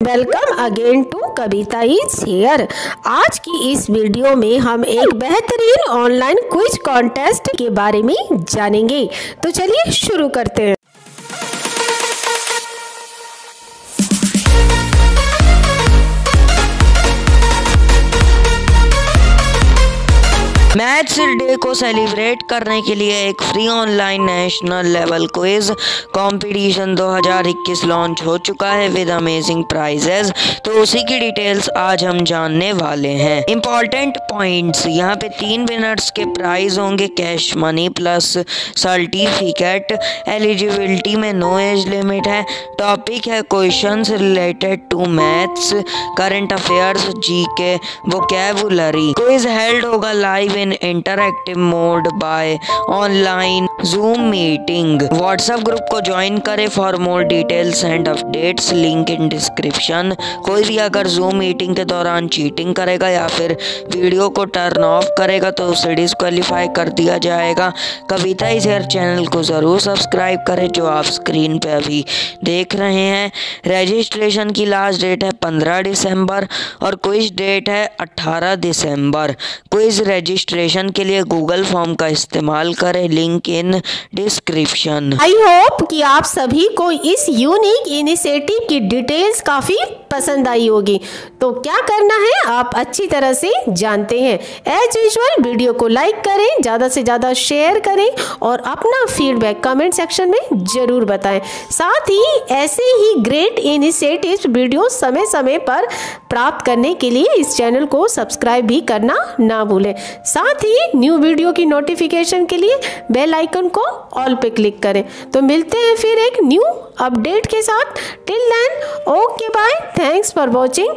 Welcome again to Kavita is here आज की इस वीडियो में हम एक बेहतरीन ऑनलाइन क्विज कॉन्टेस्ट के बारे में जानेंगे। तो चलिए शुरू करते हैं। मैथ्स डे को सेलिब्रेट करने के लिए एक free online national level quiz competition 2021 launch हो चुका है विद अमेजिंग प्राइजेस तो उसी की डिटेल्स आज हम जानने वाले हैं। इंपॉर्टेंट पॉइंट्स यहाँ पे तीन विनर्स के प्राइज होंगे cash money plus certificate eligibility में नो एज लिमिट है। टॉपिक है question related to maths current affairs G K vocabulary quiz held होगा live in interactive mode by online Zoom meeting WhatsApp group को join करें for more details and updates link in description कोई भी अगर zoom meeting के दौरान cheating करेगा या फिर वीडियो को टर्न ऑफ़ करेगा तो उसे डिसक्वालीफाई कर दिया जाएगा। कविता इस हेयर चैनल को ज़रूर सब्सक्राइब करें, जो आप स्क्रीन पे अभी देख रहे हैं। रजिस्ट्रेशन की लास्ट डेट है पंद्रह दिसंबर और क्विज डेट है अट्ठारह दिसंबर। क्विज रजिस्ट्रेशन के लिए गूगल फॉर्म का इस्तेमाल करें। Link in description I hope कि आप सभी को इस यूनिक इनिशिएटिव की डिटेल्स काफ़ी पसंद आई होगी। तो क्या करना है? आप अच्छी तरह से जानते हैं। एज यूजल वीडियो को लाइक करें, ज़्यादा से ज़्यादा शेयर करें और अपना फीडबैक कमेंट सेक्शन में ज़रूर बताएँ। साथ ही, ऐसे ही ग्रेट इनिशिएटिव वीडियो समय समय पर प्राप्त करने के लिए इस चैनल को सब्सक्राइब भी करना ना भूलें। साथ ही न्यू वीडियो की नोटिफिकेशन के लिए बेल आइकन को ऑल पे क्लिक करें। तो मिलते हैं फिर एक न्यू अपडेट के साथ। Till then okay bye thanks for watching